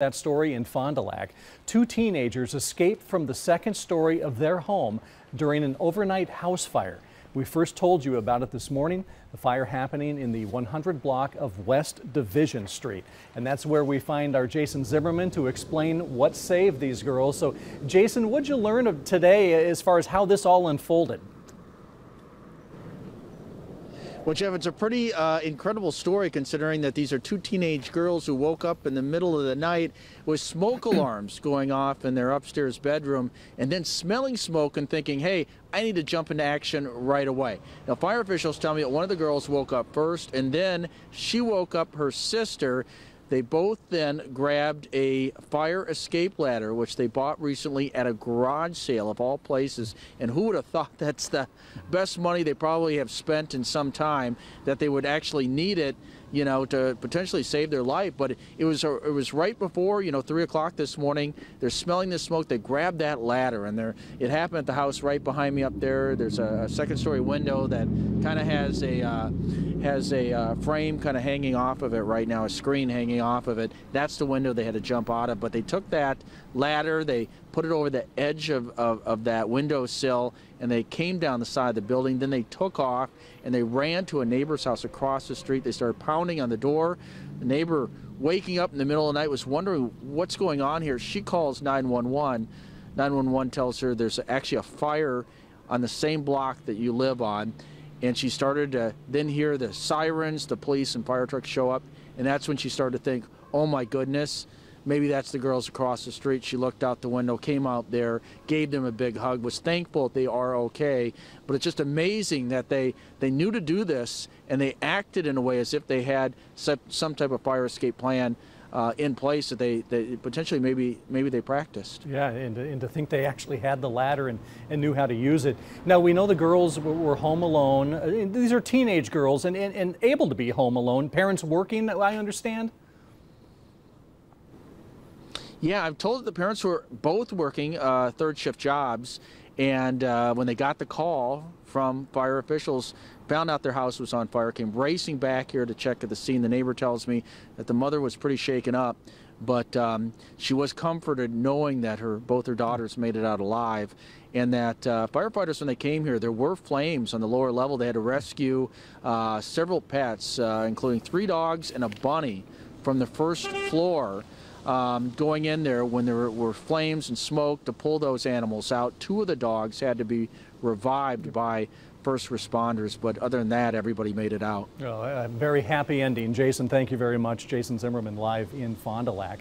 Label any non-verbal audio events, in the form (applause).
That story in Fond du Lac. Two teenagers escaped from the second story of their home during an overnight house fire. We first told you about it this morning, the fire happening in the 100 block of West Division Street. And that's where we find our Jason Zimmerman to explain what saved these girls. So, Jason, what'd you learn of today as far as how this all unfolded? Well, Jeff, it's a pretty uh, incredible story considering that these are two teenage girls who woke up in the middle of the night with smoke (clears throat) alarms going off in their upstairs bedroom and then smelling smoke and thinking, hey, I need to jump into action right away. Now, fire officials tell me that one of the girls woke up first and then she woke up her sister they both then grabbed a fire escape ladder, which they bought recently at a garage sale of all places. And who would have thought (laughs) that's the best money they probably have spent in some time that they would actually need it, you know, to potentially save their life. But it was it was right before, you know, three o'clock this morning. They're smelling the smoke. They grabbed that ladder, and they it happened at the house right behind me up there. There's a, a second story window that kind of has a uh, has a uh, frame kind of hanging off of it right now, a screen hanging off of it. That's the window they had to jump out of. But they took that ladder, they put it over the edge of, of, of that window sill, and they came down the side of the building. Then they took off and they ran to a neighbor's house across the street. They started pounding on the door. The neighbor, waking up in the middle of the night, was wondering what's going on here. She calls 911. 911 tells her there's actually a fire on the same block that you live on and she started to then hear the sirens, the police and fire trucks show up, and that's when she started to think, oh my goodness, maybe that's the girls across the street. She looked out the window, came out there, gave them a big hug, was thankful that they are okay. But it's just amazing that they, they knew to do this and they acted in a way as if they had some type of fire escape plan uh, in place that they, they, potentially maybe maybe they practiced. Yeah, and to, and to think they actually had the ladder and, and knew how to use it. Now we know the girls were home alone. Uh, these are teenage girls and, and, and able to be home alone. Parents working, I understand. Yeah, I'm told that the parents were both working uh, third shift jobs, and uh, when they got the call from fire officials, found out their house was on fire, came racing back here to check at the scene. The neighbor tells me that the mother was pretty shaken up, but um, she was comforted knowing that her both her daughters made it out alive, and that uh, firefighters when they came here, there were flames on the lower level. They had to rescue uh, several pets, uh, including three dogs and a bunny, from the first floor um, going in there when there were flames and smoke to pull those animals out. Two of the dogs had to be revived by first responders, but other than that, everybody made it out. Oh, a very happy ending. Jason, thank you very much. Jason Zimmerman live in Fond du Lac.